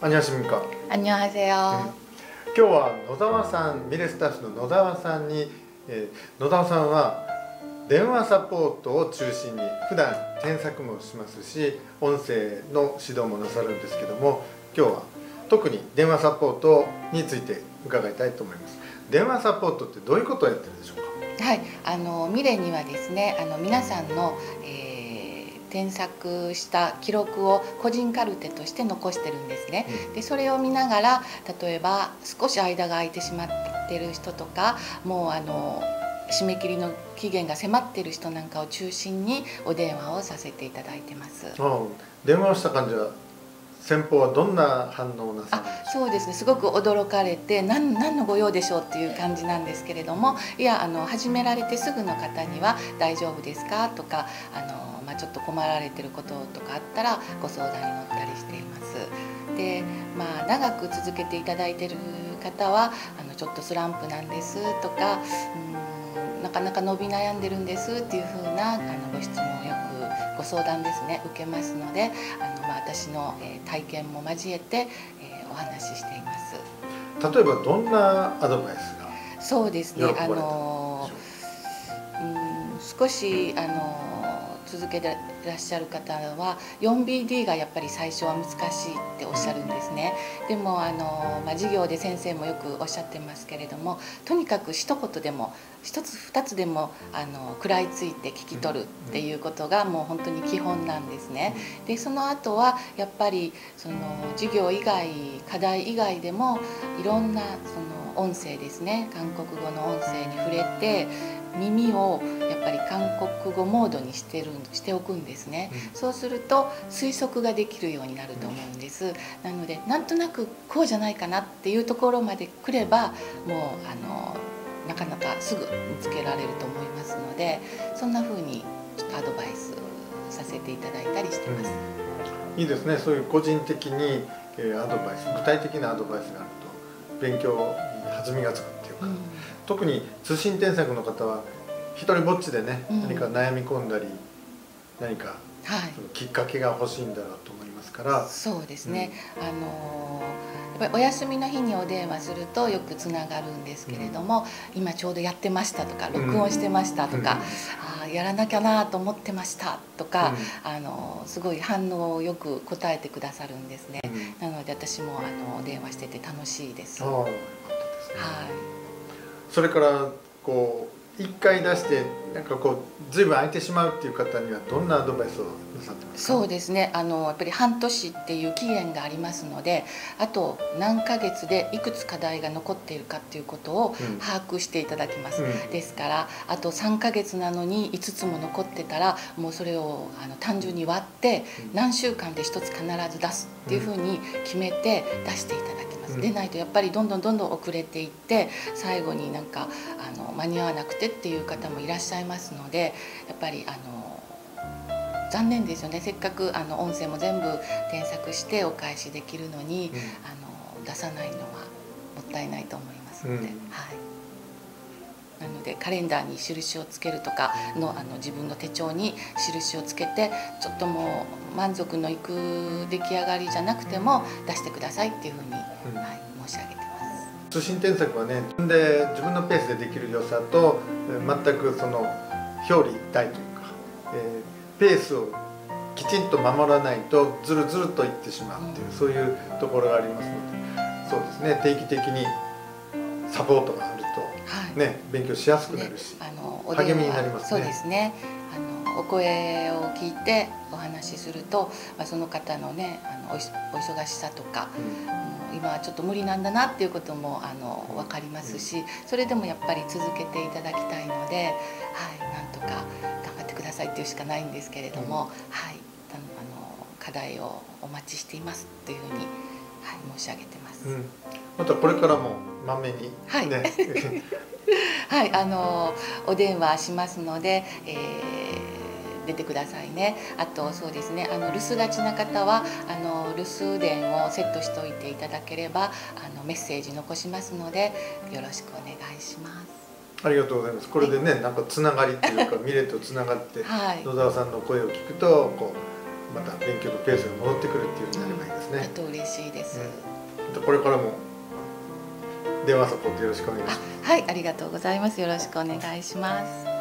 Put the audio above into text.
안녕하십니까 안녕하세요、 今日は野沢さんミレスタッフの野沢さんに、えー、野沢さんは電話サポートを中心に普段添削もしますし音声の指導もなさるんですけども今日は特に電話サポートについて伺いたいと思います電話サポートってどういうことをやってるでしょうかはいあのミレにはですねあの皆さんの、えー 添削した記録を個人カルテとして残してるんですね。でそれを見ながら例えば少し間が空いてしまってる人とかもうあの締め切りの期限が迫ってる人なんかを中心にお電話をさせていただいてます。あ電話をした感じは？先方はどんな反応なさそうですねすごく驚かれて何何のご用でしょうっていう感じなんですけれどもいやあの始められてすぐの方には「大丈夫ですか?」とかあのまあ、ちょっと困られてることとかあったらご相談に乗ったりしています。でまあ、長く続けていただいてる方はあのちょっとスランプなんですとかうんなかなか伸び悩んでるんですっていうふうなあのご質問をよくご相談ですね受けますのであの、まあ、私の、えー、体験も交えて、えー、お話ししています。例えばどんなアドバイスがそうですねあのう？ん少しあの続けてらっしゃる方は 4BD がやっぱり最初は難しいっておっしゃるんですね。でもあの、まあ、授業で先生もよくおっしゃってますけれどもとにかく一言でも一つ二つでもあの食らいついて聞き取るっていうことがもう本当に基本なんですね。でその後はやっぱりその授業以外課題以外でもいろんなその音声ですね。韓国語の音声に触れて耳をぱり韓国語モードにしてるしておくんですね、うん、そうすると推測ができるようになると思うんです、なのでなんとなくこうじゃないかなっていうところまで来ればもうあのなかなかすぐ見つけられると思いますのでそんな風にちょっとアドバイスさせていただいたりしてます、うん、いいですね。そういう個人的に、えー、アドバイス具体的なアドバイスがあると勉強に弾みがつくっていうか、うん。特に通信添削の方は一人ぼっちでね、うん、何か悩み込んだり何か、はい、そのきっかけが欲しいんだろうと思いますから。そうですね、うん、あのやっぱりお休みの日にお電話するとよくつながるんですけれども、うん、今ちょうどやってましたとか録音してましたとか、あやらなきゃなと思ってましたとか、あのすごい反応をよく答えてくださるんですね、なので私もあの電話してて楽しいです。はい。それからこう1回出してなんかこうずいぶん空いてしまうっていう方にはどんなアドバイスを？そうですね。あのやっぱり半年っていう期限がありますのであと何ヶ月でいくつ課題が残っているかっていうことを把握していただきます、うん、ですからあと3ヶ月なのに5つも残ってたらもうそれをあの単純に割って何週間で1つ必ず出すっていうふうに決めて出していただきます。でないとやっぱりどんどんどんどん遅れていって最後になんかあの間に合わなくてっていう方もいらっしゃいますのでやっぱりあの残念ですよね。せっかくあの音声も全部添削してお返しできるのに、うん、あの出さないのはもったいないと思いますので、うん、はい。なのでカレンダーに印をつけるとかのあの自分の手帳に印をつけてちょっともう満足のいく出来上がりじゃなくても出してくださいっていうふうに、うん、はい、申し上げてます。通信添削はねで自分のペースでできる良さと全くその表裏一体というペースをきちんと守らないとずるずるといってしまうっていう、うん、そういうところがありますのでそうですね。定期的にサポートがあると、ね、勉強しやすくなるし、ね、あの励みになりますね。そうですね。あのお声を聞いてお話しすると、まあ、その方のねあのおお忙しさとか、うん、今はちょっと無理なんだなっていうこともあの分かりますし、それでもやっぱり続けていただきたいので、はい、なんとか頑張ってくださいっていうしかないんですけれども、うん、はい、あの課題をお待ちしていますというふうに、はい、申し上げてます。うん、またこれからもまめに、はい、ね、はいあのお電話しますので、えー、出てくださいね。あとそうですね。あの留守がちな方はあの留守電をセットしておいていただければあのメッセージ残しますのでよろしくお願いします。ありがとうございます。これでね、はい、なんかつながりっていうか 見れとつながって、はい、野沢さんの声を聞くとこうまた勉強のペースが戻ってくるっていうふうになればいいですね。ねと嬉しいです、うん、これからも電話サポートよろしくお願いします。あはい。ありがとうございます。よろしくお願いします